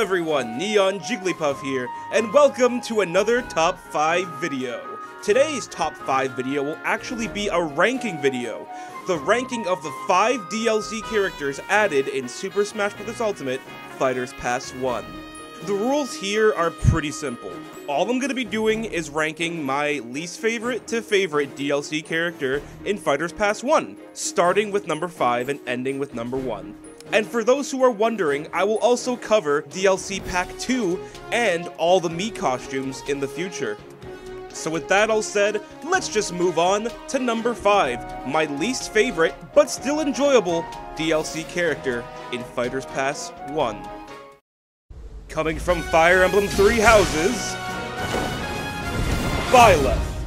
everyone, Neon Jigglypuff here, and welcome to another Top 5 video. Today's Top 5 video will actually be a ranking video. The ranking of the 5 DLC characters added in Super Smash Bros. Ultimate Fighters Pass 1. The rules here are pretty simple. All I'm going to be doing is ranking my least favorite to favorite DLC character in Fighters Pass 1, starting with number 5 and ending with number 1. And for those who are wondering, I will also cover DLC Pack 2 and all the Mii costumes in the future. So with that all said, let's just move on to number 5, my least favorite, but still enjoyable, DLC character in Fighters Pass 1. Coming from Fire Emblem Three Houses, Byleth.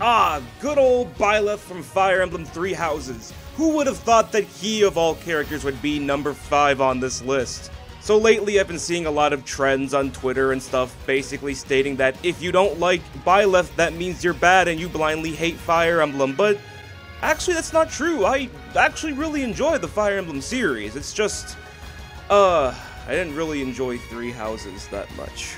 Ah, good old Byleth from Fire Emblem Three Houses. Who would have thought that he of all characters would be number 5 on this list? So lately I've been seeing a lot of trends on Twitter and stuff basically stating that if you don't like Byleth, that means you're bad and you blindly hate Fire Emblem, but Actually, that's not true. I actually really enjoy the Fire Emblem series. It's just, uh, I didn't really enjoy Three Houses that much.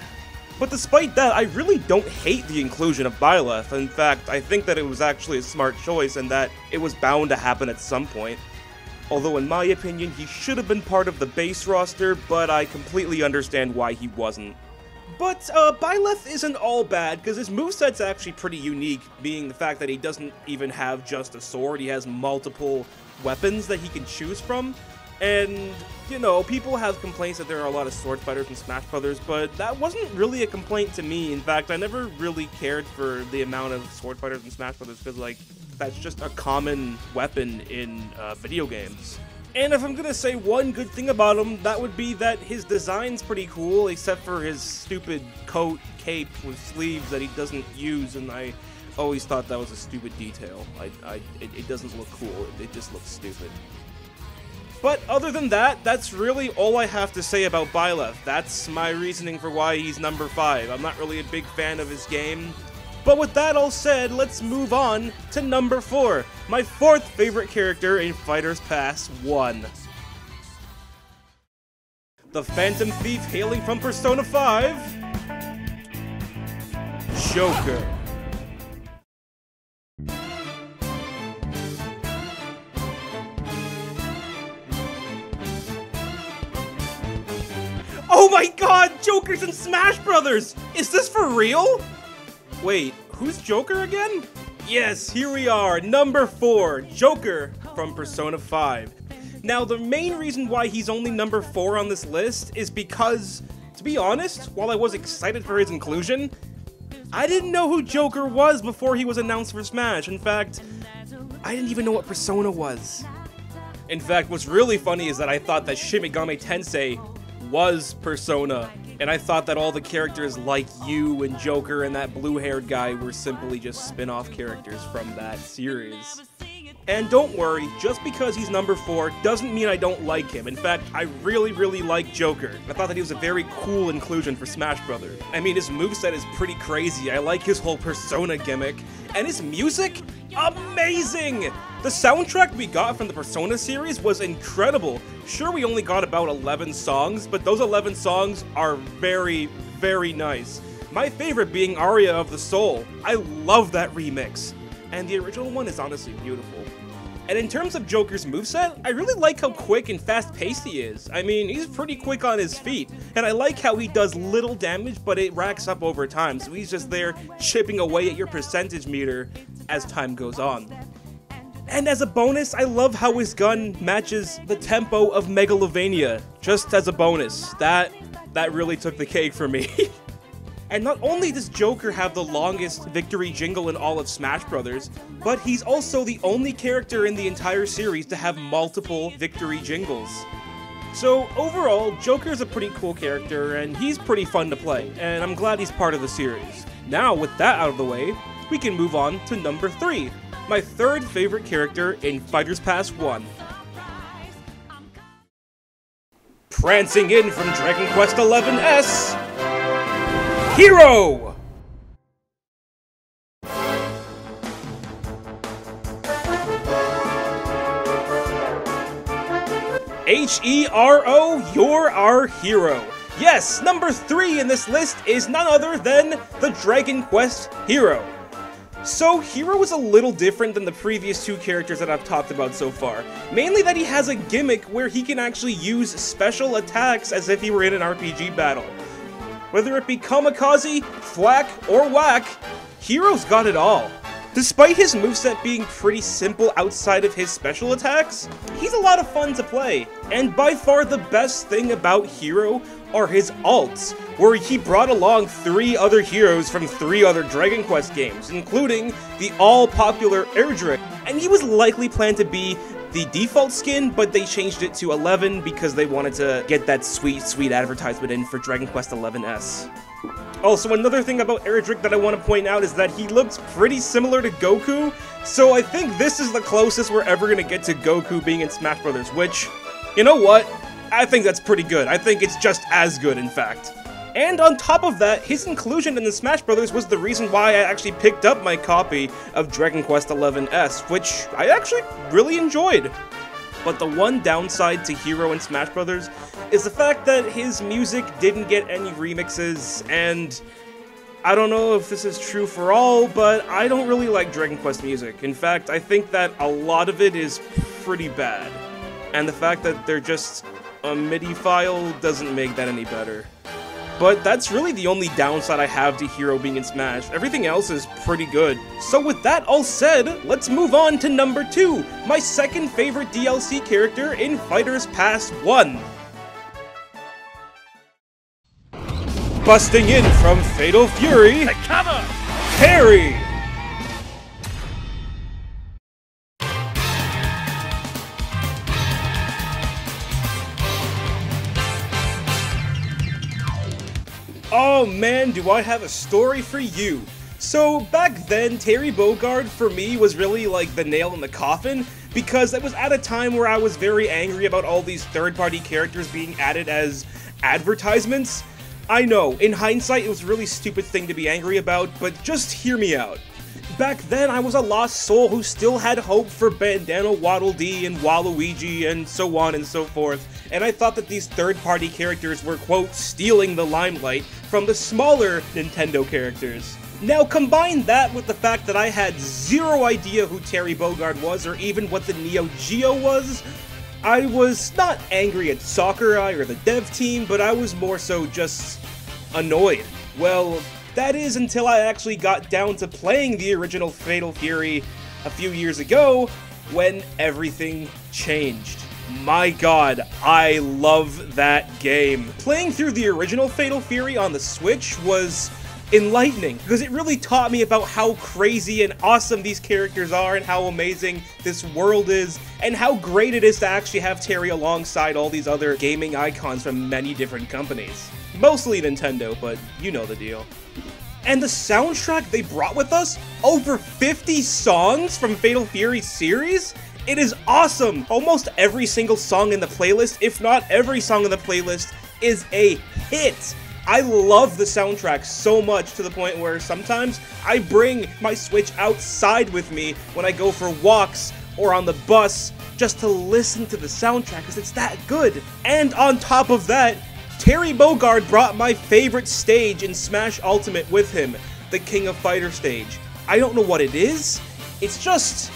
But despite that, I really don't hate the inclusion of Byleth. In fact, I think that it was actually a smart choice and that it was bound to happen at some point. Although in my opinion, he should have been part of the base roster, but I completely understand why he wasn't. But uh, Byleth isn't all bad, because his moveset's actually pretty unique, being the fact that he doesn't even have just a sword, he has multiple weapons that he can choose from. And, you know, people have complaints that there are a lot of sword fighters in Smash Brothers, but that wasn't really a complaint to me. In fact, I never really cared for the amount of sword fighters in Smash Brothers, because, like, that's just a common weapon in uh, video games. And if I'm gonna say one good thing about him, that would be that his design's pretty cool, except for his stupid coat cape with sleeves that he doesn't use, and I always thought that was a stupid detail. I, I, it, it doesn't look cool, it, it just looks stupid. But other than that, that's really all I have to say about Byleth. That's my reasoning for why he's number 5. I'm not really a big fan of his game. But with that all said, let's move on to number 4, my fourth favorite character in Fighters Pass 1. The Phantom Thief hailing from Persona 5, Joker. Oh my god, Joker's in Smash Brothers! Is this for real? Wait, who's Joker again? Yes, here we are, number 4, Joker from Persona 5. Now, the main reason why he's only number 4 on this list is because, to be honest, while I was excited for his inclusion, I didn't know who Joker was before he was announced for Smash. In fact, I didn't even know what Persona was. In fact, what's really funny is that I thought that Shin Megami Tensei was Persona, and I thought that all the characters like you and Joker and that blue-haired guy were simply just spin-off characters from that series. And don't worry, just because he's number 4 doesn't mean I don't like him. In fact, I really, really like Joker. I thought that he was a very cool inclusion for Smash Brothers. I mean, his moveset is pretty crazy. I like his whole persona gimmick. And his music? Amazing! The soundtrack we got from the Persona series was incredible. Sure, we only got about 11 songs, but those 11 songs are very, very nice. My favorite being Aria of the Soul. I love that remix. And the original one is honestly beautiful. And in terms of Joker's moveset, I really like how quick and fast-paced he is. I mean, he's pretty quick on his feet, and I like how he does little damage, but it racks up over time, so he's just there chipping away at your percentage meter as time goes on. And as a bonus, I love how his gun matches the tempo of Megalovania, just as a bonus. That, that really took the cake for me. And not only does Joker have the longest victory jingle in all of Smash Bros., but he's also the only character in the entire series to have multiple victory jingles. So overall, Joker's a pretty cool character, and he's pretty fun to play, and I'm glad he's part of the series. Now, with that out of the way, we can move on to number 3, my third favorite character in Fighters Pass 1. Prancing in from Dragon Quest XI S, hero! H-E-R-O, you're our hero. Yes, number three in this list is none other than the Dragon Quest Hero. So, Hero is a little different than the previous two characters that I've talked about so far, mainly that he has a gimmick where he can actually use special attacks as if he were in an RPG battle. Whether it be Kamikaze, Thwack, or Whack, Hero's got it all. Despite his moveset being pretty simple outside of his special attacks, he's a lot of fun to play. And by far the best thing about Hero are his alts, where he brought along three other heroes from three other Dragon Quest games, including the all-popular Erdrick, and he was likely planned to be the default skin, but they changed it to 11 because they wanted to get that sweet, sweet advertisement in for Dragon Quest 11S. Also, another thing about Erdrick that I want to point out is that he looks pretty similar to Goku, so I think this is the closest we're ever going to get to Goku being in Smash Brothers, which, you know what? I think that's pretty good. I think it's just as good, in fact. And on top of that, his inclusion in the Smash Brothers was the reason why I actually picked up my copy of Dragon Quest XI-S, which I actually really enjoyed. But the one downside to Hero in Smash Brothers is the fact that his music didn't get any remixes, and I don't know if this is true for all, but I don't really like Dragon Quest music. In fact, I think that a lot of it is pretty bad. And the fact that they're just a MIDI file doesn't make that any better. But that's really the only downside I have to Hero being in Smash. Everything else is pretty good. So with that all said, let's move on to number 2, my second favorite DLC character in Fighters Pass 1. Busting in from Fatal Fury, Cover! Terry! Oh man, do I have a story for you. So back then, Terry Bogard for me was really like the nail in the coffin because it was at a time where I was very angry about all these third-party characters being added as advertisements. I know, in hindsight, it was a really stupid thing to be angry about, but just hear me out. Back then, I was a lost soul who still had hope for Bandana Waddle Dee and Waluigi and so on and so forth, and I thought that these third-party characters were, quote, stealing the limelight from the smaller Nintendo characters. Now combine that with the fact that I had zero idea who Terry Bogard was or even what the Neo Geo was, I was not angry at Sakurai or the dev team, but I was more so just annoyed. Well, that is until I actually got down to playing the original Fatal Fury a few years ago when everything changed. My god, I love that game. Playing through the original Fatal Fury on the Switch was enlightening because it really taught me about how crazy and awesome these characters are and how amazing this world is and how great it is to actually have Terry alongside all these other gaming icons from many different companies. Mostly Nintendo, but you know the deal. And the soundtrack they brought with us? Over 50 songs from Fatal Fury series? It is awesome! Almost every single song in the playlist, if not every song in the playlist, is a hit! I love the soundtrack so much to the point where sometimes I bring my Switch outside with me when I go for walks or on the bus just to listen to the soundtrack because it's that good. And on top of that, Terry Bogard brought my favorite stage in Smash Ultimate with him, the King of Fighter stage. I don't know what it is, it's just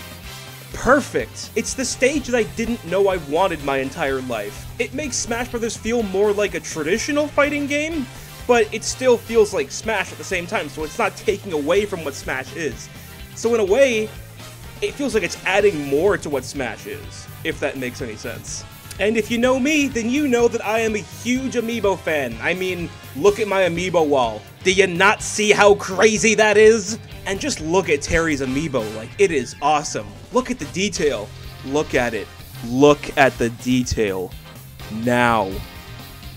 perfect. It's the stage that I didn't know I wanted my entire life. It makes Smash Bros. feel more like a traditional fighting game, but it still feels like Smash at the same time, so it's not taking away from what Smash is. So in a way, it feels like it's adding more to what Smash is, if that makes any sense. And if you know me, then you know that I am a huge Amiibo fan. I mean, look at my Amiibo wall. Do you not see how crazy that is? And just look at Terry's Amiibo, like, it is awesome. Look at the detail. Look at it. Look at the detail. Now.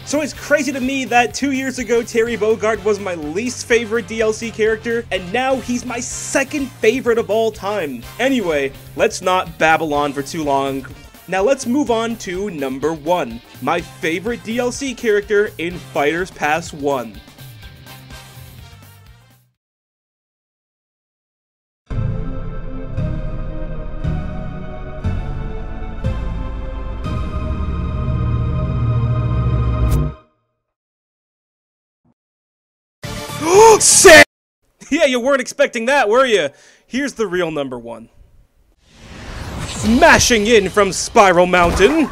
So it's crazy to me that two years ago Terry Bogard was my least favorite DLC character, and now he's my second favorite of all time. Anyway, let's not babble on for too long. Now let's move on to number 1, my favorite DLC character in Fighters Pass 1. Don't say! Yeah, you weren't expecting that, were you? Here's the real number one. Smashing in from Spiral Mountain,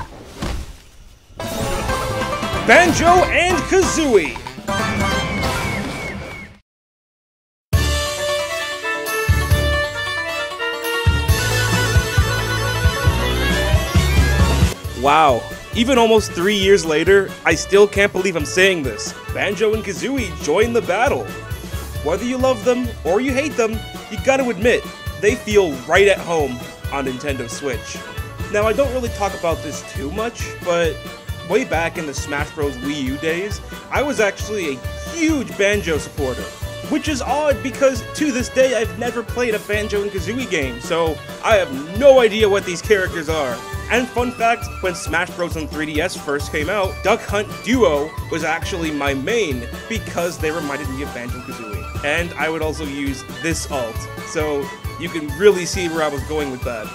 Banjo and Kazooie. Wow, even almost three years later, I still can't believe I'm saying this. Banjo and Kazooie join the battle. Whether you love them or you hate them, you gotta admit, they feel right at home on Nintendo Switch. Now, I don't really talk about this too much, but way back in the Smash Bros. Wii U days, I was actually a huge Banjo supporter. Which is odd because to this day I've never played a Banjo and Kazooie game, so I have no idea what these characters are. And fun fact, when Smash Bros. on 3DS first came out, Duck Hunt Duo was actually my main because they reminded me of Banjo Kazooie. And I would also use this alt, so you can really see where I was going with that.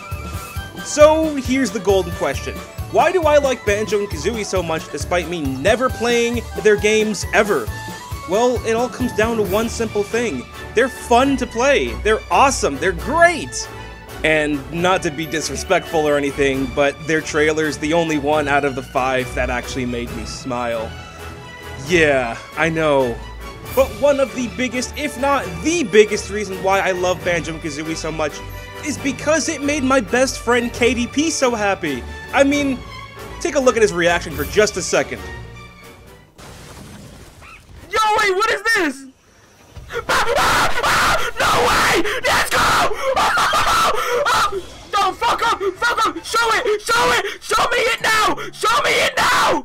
So here's the golden question. Why do I like Banjo and Kazooie so much despite me never playing their games ever? Well, it all comes down to one simple thing. They're fun to play. They're awesome. They're great. And not to be disrespectful or anything, but their trailer's the only one out of the five that actually made me smile. Yeah, I know. But one of the biggest, if not the biggest reason why I love Banjo Kazooie so much is because it made my best friend KDP so happy. I mean, take a look at his reaction for just a second. Yo, wait, what is this? no way! Let's go! Show it! Show it! Show me it now! Show me it now!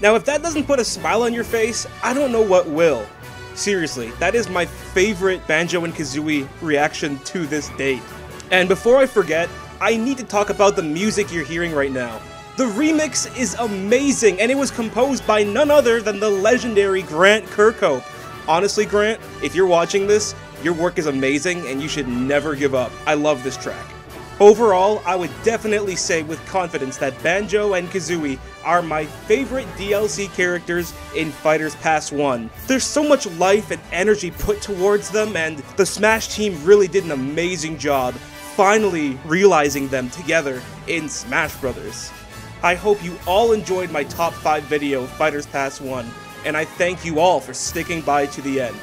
Now, if that doesn't put a smile on your face, I don't know what will. Seriously, that is my favorite Banjo and Kazooie reaction to this date. And before I forget, I need to talk about the music you're hearing right now. The remix is amazing, and it was composed by none other than the legendary Grant Kirkhope. Honestly, Grant, if you're watching this, your work is amazing and you should never give up. I love this track. Overall, I would definitely say with confidence that Banjo and Kazooie are my favorite DLC characters in Fighters Pass 1. There's so much life and energy put towards them, and the Smash team really did an amazing job finally realizing them together in Smash Brothers. I hope you all enjoyed my top 5 video of Fighters Pass 1, and I thank you all for sticking by to the end.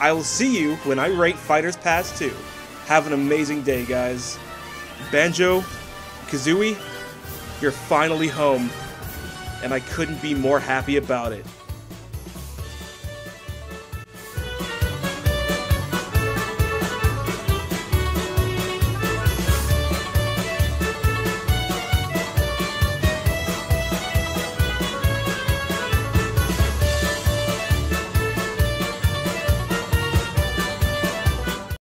I will see you when I rate Fighters Pass 2. Have an amazing day, guys. Banjo, Kazooie, you're finally home, and I couldn't be more happy about it.